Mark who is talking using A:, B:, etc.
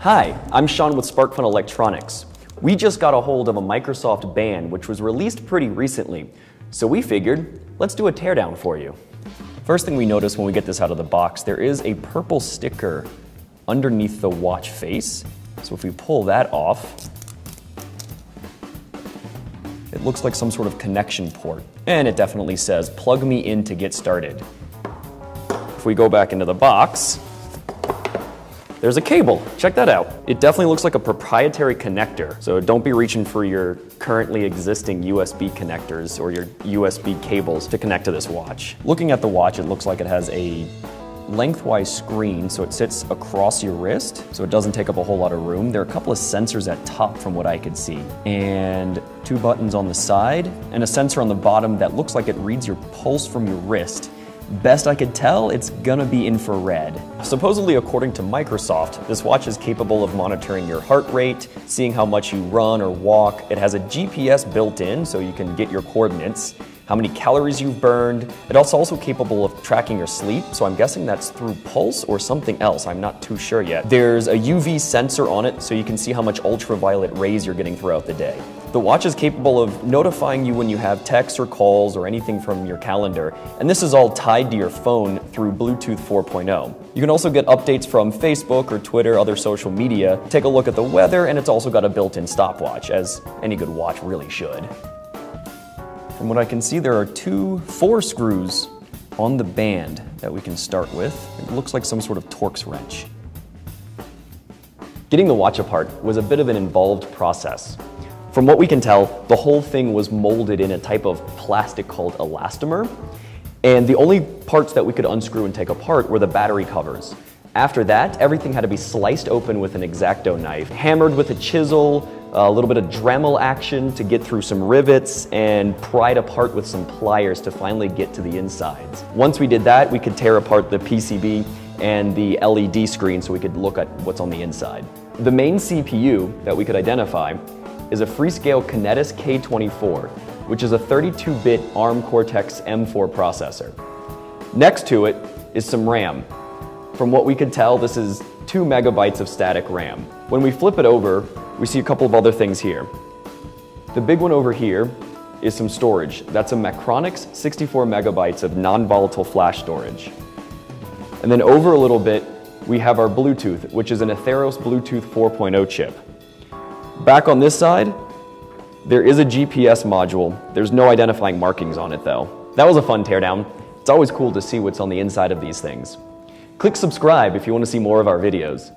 A: Hi, I'm Shawn with SparkFun Electronics. We just got a hold of a Microsoft band which was released pretty recently, so we figured, let's do a teardown for you. First thing we notice when we get this out of the box, there is a purple sticker underneath the watch face. So if we pull that off, it looks like some sort of connection port. And it definitely says, plug me in to get started. If we go back into the box, there's a cable. Check that out. It definitely looks like a proprietary connector. So don't be reaching for your currently existing USB connectors or your USB cables to connect to this watch. Looking at the watch, it looks like it has a lengthwise screen, so it sits across your wrist, so it doesn't take up a whole lot of room. There are a couple of sensors at top from what I could see, and two buttons on the side, and a sensor on the bottom that looks like it reads your pulse from your wrist. Best I could tell, it's gonna be infrared. Supposedly, according to Microsoft, this watch is capable of monitoring your heart rate, seeing how much you run or walk. It has a GPS built in, so you can get your coordinates how many calories you've burned. It's also capable of tracking your sleep, so I'm guessing that's through pulse or something else. I'm not too sure yet. There's a UV sensor on it, so you can see how much ultraviolet rays you're getting throughout the day. The watch is capable of notifying you when you have texts or calls or anything from your calendar, and this is all tied to your phone through Bluetooth 4.0. You can also get updates from Facebook or Twitter, other social media, take a look at the weather, and it's also got a built-in stopwatch, as any good watch really should. From what I can see, there are two four screws on the band that we can start with. It looks like some sort of Torx wrench. Getting the watch apart was a bit of an involved process. From what we can tell, the whole thing was molded in a type of plastic called elastomer, and the only parts that we could unscrew and take apart were the battery covers. After that, everything had to be sliced open with an X-Acto knife, hammered with a chisel, a little bit of Dremel action to get through some rivets, and pried apart with some pliers to finally get to the insides. Once we did that, we could tear apart the PCB and the LED screen so we could look at what's on the inside. The main CPU that we could identify is a Freescale Kinetis K24, which is a 32-bit ARM Cortex M4 processor. Next to it is some RAM. From what we could tell, this is 2 megabytes of static RAM. When we flip it over, we see a couple of other things here. The big one over here is some storage. That's a Macronix 64 megabytes of non-volatile flash storage. And then over a little bit, we have our Bluetooth, which is an Atheros Bluetooth 4.0 chip. Back on this side, there is a GPS module. There's no identifying markings on it though. That was a fun teardown. It's always cool to see what's on the inside of these things. Click subscribe if you want to see more of our videos.